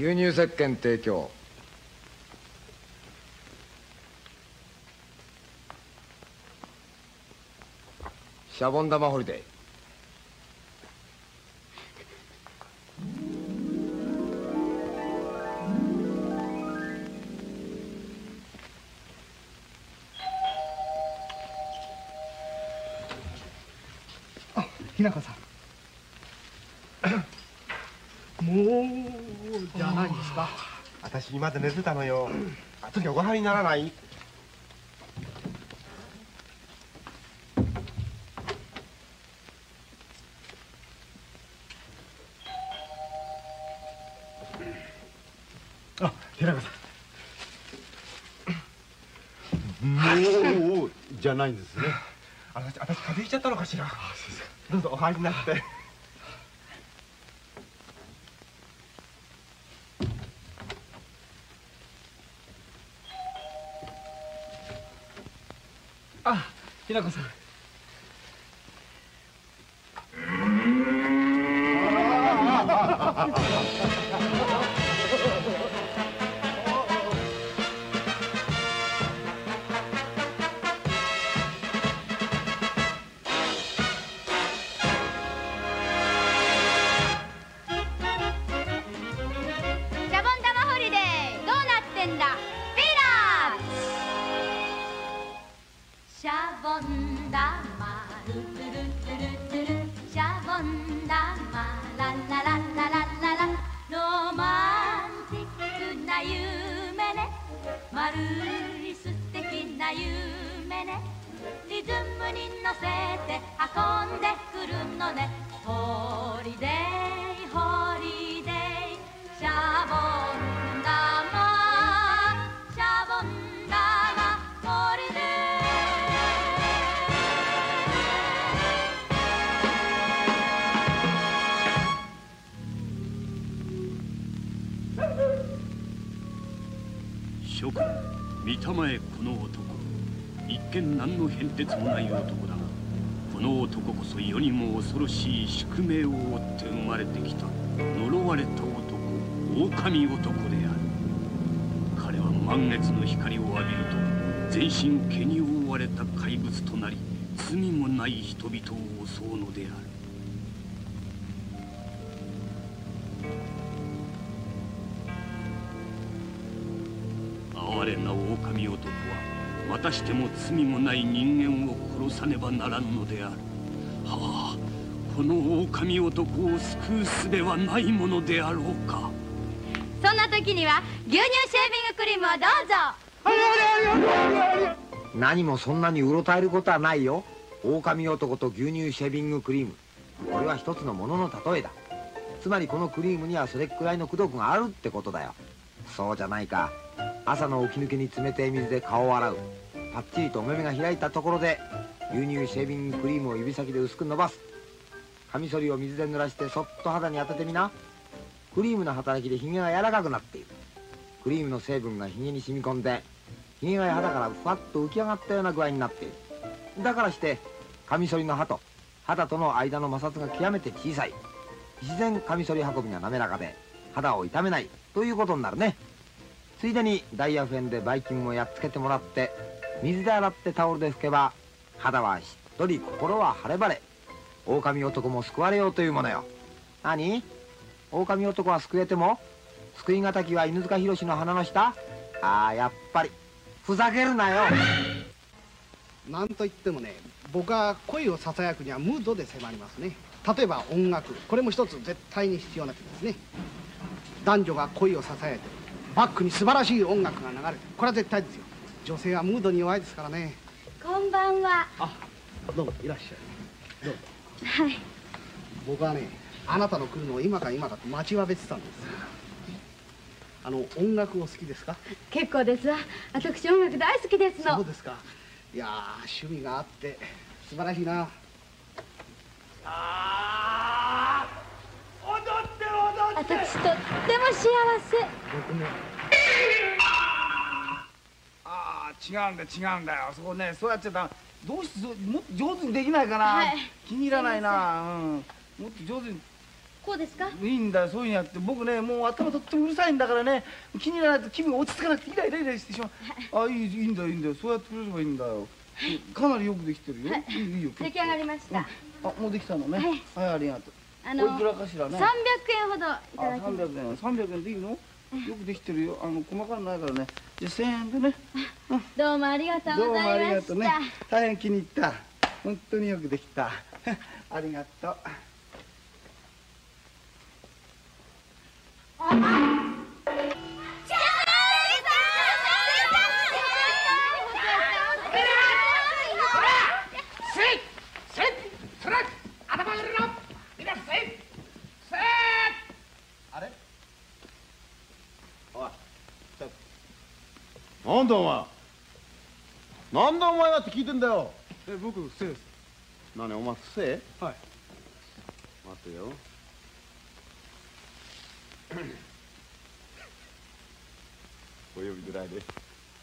牛乳石鹸提供。シャボン玉ホリデー。あ日中さん。もうじゃないですか。私まだ寝てたのよ。あとにはご飯にならない。あ日中さもうじゃないんですね。私私風邪ひいちゃったのかしら。どうぞお入りになってあ日中さん。諸君見たまえこの男。一見何の変哲もない男だがこの男こそ世にも恐ろしい宿命を負って生まれてきた呪われた男狼男である。彼は満月の光を浴びると全身毛に覆われた怪物となり罪もない人々を襲うのである。男はまたしても罪もない人間を殺さねばならんのである。はあこの狼男を救う術はないものであろうか。そんな時には牛乳シェービングクリームをどうぞ。何もそんなにうろたえることはないよ。狼男と牛乳シェービングクリーム。これは一つのものの例えだ。つまりこのクリームにはそれくらいの功徳があるってことだよ。そうじゃないか朝の起き抜けに冷たい水で顔を洗う。パッチリとお目目が開いたところで牛乳シェービングクリームを指先で薄く伸ばす。カミソリを水で濡らしてそっと肌に当ててみな。クリームの働きでヒゲが柔らかくなっている。クリームの成分がヒゲに染み込んでひげが肌からふわっと浮き上がったような具合になっている。だからしてカミソリの刃と肌との間の摩擦が極めて小さい。自然カミソリ運びが滑らかで肌を痛めないということになるね。ついでにダイヤフェンでばい菌もやっつけてもらって水で洗ってタオルで拭けば肌はしっとり心は晴れ晴れ。狼男も救われようというものよ。何？狼男は救えても救い難きは犬塚弘の鼻の下？ああやっぱり。ふざけるなよ。なんといってもね僕は恋をささやくにはムードで迫りますね。例えば音楽。これも一つ絶対に必要な点ですね。男女が恋をささやいてバックに素晴らしい音楽が流れてる。これは絶対ですよ。女性はムードに弱いですからね。こんばんは。あどうもいらっしゃい。どうぞはい。僕はねあなたの来るのを今か今かと待ちわびてたんです。あの音楽を好きですか？結構ですわ。私音楽大好きですの。そうですか。いやー趣味があって素晴らしいな私とっても幸せ。ああ違うんだ違うんだよ。そこねそうやっちゃった。どうしてそもっと上手にできないかな、はい。気に入らないな。うん。もっと上手に。ここうですか？いいんだよそういうんやって。僕ねもう頭とってもうるさいんだからね。気に入らないと気分が落ち着かなくてイライライラしてしまう。あいいいいんだよいいんだよ。そうやってくれればいいんだよ。かなりよくできてるよ、い、いいいよ出来上がりました。あもうできたのね。はい。はい、ありがとうあのおいくらかしらね。300円ほどいあただきます。300円。300円でいいの？よくできてるよ。あの細かいのないからね。じゃあ1000円でね。どうもありがとうどうもあございましりがとうね。た大変気に入った。本当によくできた。ありがとうなんだお前？なんだお前はって聞いてんだよ。え僕不正です。何お前不正？はい。待てよ。お呼びづらいで。す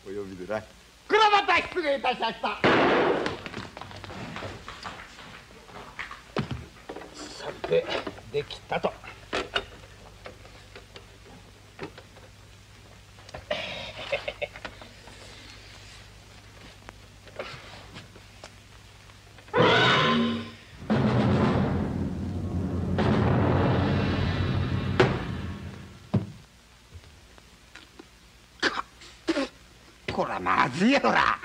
お呼びづらい。くらばた失礼いたしました。さてできたとまずいよほら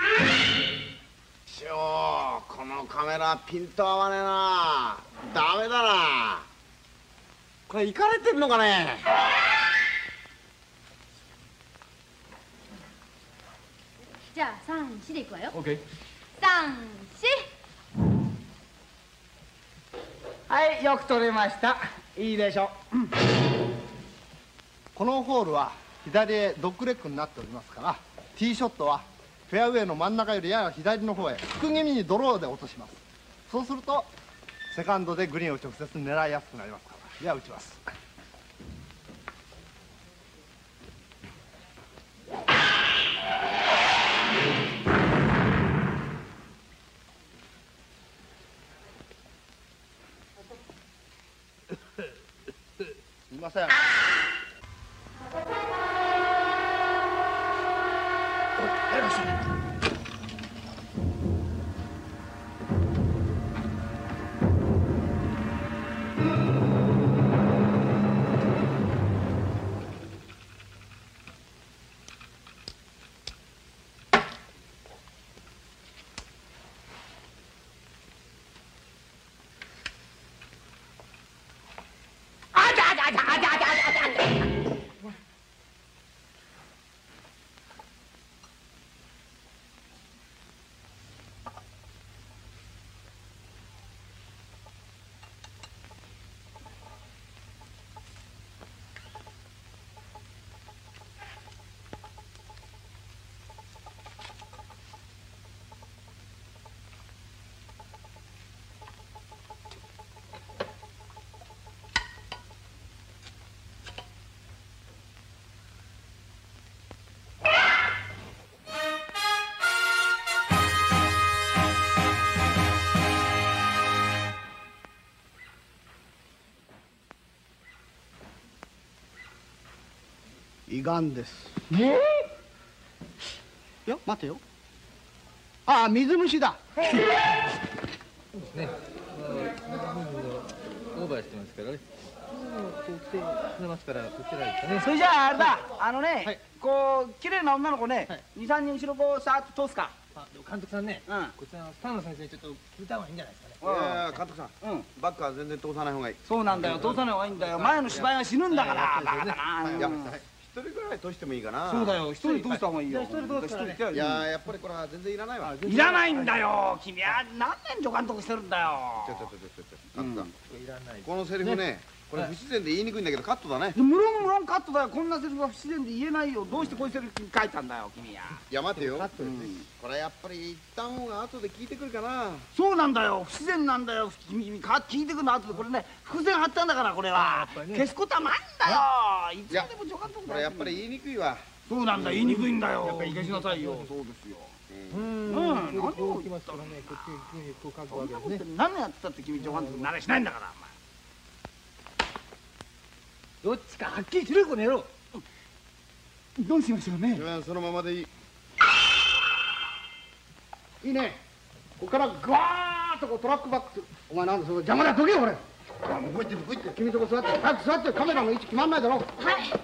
しょうこのカメラピント合わねえな。ダメだな。これ行かれてんのかね。じゃあ三四でいくわよ。オッケー三はいよく撮れました。いいでしょ。このホールは左へドッグレッグになっておりますからティーショットはフェアウェイの真ん中よりやや左の方へ福気味にドローで落とします。そうするとセカンドでグリーンを直接狙いやすくなりますから。では打ちます。すいません。胃がんです。え？いや待てよ。ああ水虫だ。オーバーしてますからね。こう来てくれますから、こちらですかね。それじゃああれだ。あのね、はい。こう綺麗な女の子ね、はい。二三人後ろこうさーっと通すか。あ、でも監督さんね、うん。こちらのスタンの先生にちょっと聞いた方がいいんじゃないですかね。いやいや監督さん。うん。バックは全然通さない方がいい。そうなんだよ。通さない方がいいんだよ。前の芝居が死ぬんだから。はいバカだな、いやうん一人ぐらい通してもいいかな。そうだよ。一人通した方がいいよ。一人通すからね。いややっぱりこれは全然いらないわ。いらないんだよ。君は何年助監督してるんだよ。ちょちょちょちょちょ監督さん。いらない。このセリフねこれ不自然で言いにくいんだけどカットだね。無論無論カットだよ。こんなセリフは不自然で言えないよ。どうしてこういうセリフ書いたんだよ君は。いや待てよ。うん。これやっぱり一旦方が後で聞いてくるかな。そうなんだよ。不自然なんだよ。君君か聞いてくるの後でこれね伏線張ったんだからこれはぱりね消すことはないんだよいつまでも助監督こだよれやっぱり言いにくいわそうなんだ言いにくいんだよ消しなさいよそうですよううんん。何をこう来ますからね、こっちにこう書くわけですね。何年やってたって君助監督ならしないんだからどっちかはっきりしろよこの野郎。どうしましょうね。そのままでいいいいね。ここからガーッとこうトラックバックする。お前なんでそれ邪魔だ。どけよ俺。向いて向いて君とこ座って早く座ってカメラの位置決まんないだろ。は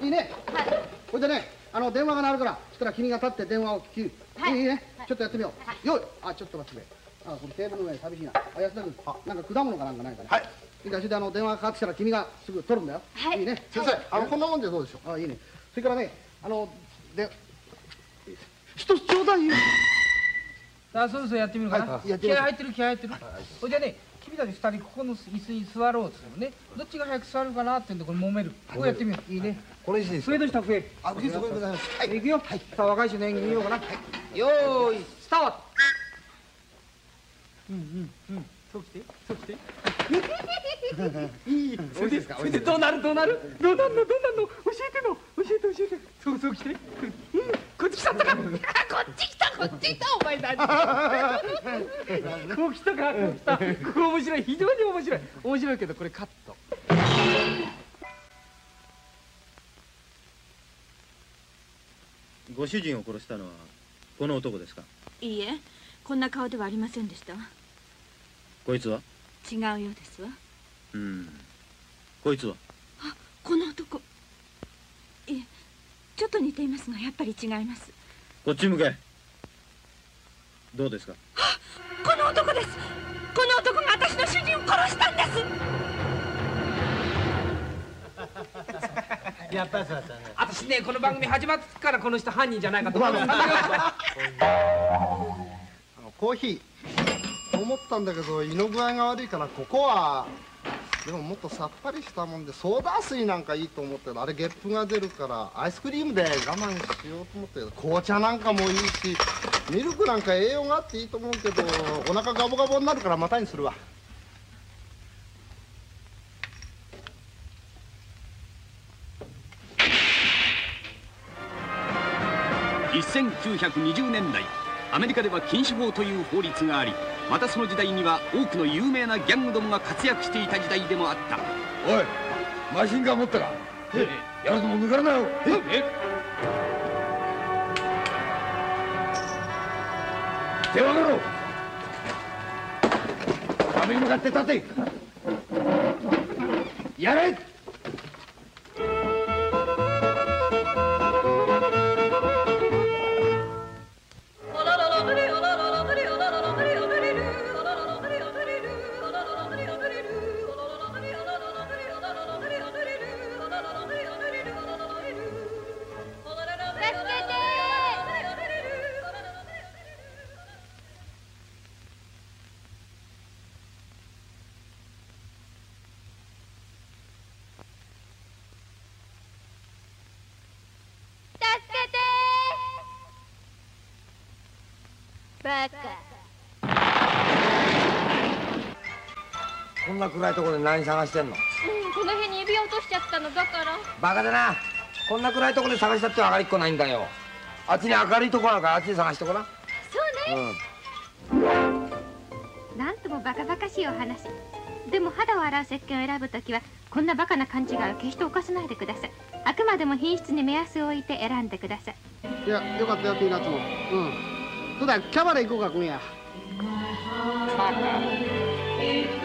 い。いいね。はい。これでねあの電話が鳴るからそしたら君が立って電話を切るはい。いいね。ちょっとやってみよう。よい。あちょっと待ってくれ。あこれテーブルの上寂しいな。あ安田君。なんか果物かなんかないかね。はいそれであの電話がかかってきたら君がすぐ取るんだよ。はい。いいね。先生あのこんなもんでどうでしょう？あいいね。それからねあので一つちょうだいよ。さあそろそろやってみるかな、はい。気合入ってる気合入ってる。それじゃね君たち二人ここの椅子に座ろうっつってもねどっちが早く座るかなってんでこれ揉める。こうやってみよう。い。いね。これいいです笛とした笛あそこでございます。はい。い。くよ、さあ若い人の演技見ようかな、よーいスタート。うんうんうんそうきてそうきて。いいそれでそれで。どうなる？どうなる？どうなんの？どうなんの？教えての。教えて教えて。そうそうきて。うん。こっち来たか。こっち来た。こっち来た。お前何？こう来たか？こう来た。ここ面白い。非常に面白い。面白いけどこれカット。ご主人を殺したのはこの男ですか？いいえ。こんな顔ではありませんでした。わこいつは？違うようですわ。うん。こいつは？この男。いえちょっと似ていますがやっぱり違います。こっち向け。どうですか？この男です。この男が私の主人を殺したんです。やっぱりそうだったね。私ねこの番組始まってからこの人犯人じゃないかと思ってたんだあのコーヒー思ったんだけど胃の具合が悪いからここはでももっとさっぱりしたもんでソーダ水なんかいいと思ってる。あれゲップが出るからアイスクリームで我慢しようと思ってる。紅茶なんかもいいしミルクなんか栄養があっていいと思うけどお腹ガボガボになるからまたにするわ。1920年代アメリカでは禁酒法という法律がありまたその時代には多くの有名なギャングどもが活躍していた時代でもあった。おいマシンガン持ったか？やるとも抜かるなよ。手を上げろ。壁に向かって立て。やれこんな暗いところで何探してんの？うんこの辺に指輪落としちゃったのだから。バカだな。こんな暗いところで探したって上がりっこないんだよ。あっちに明るいところなんかあっちで探してごらん。そうね。うん。なんともバカバカしいお話。でも肌を洗う石鹸を選ぶときはこんなバカな勘違いを決して犯さないでください。あくまでも品質に目安を置いて選んでください。いやよかったよピーナッツも。うん。そうだよキャバレー行こうか今夜。It will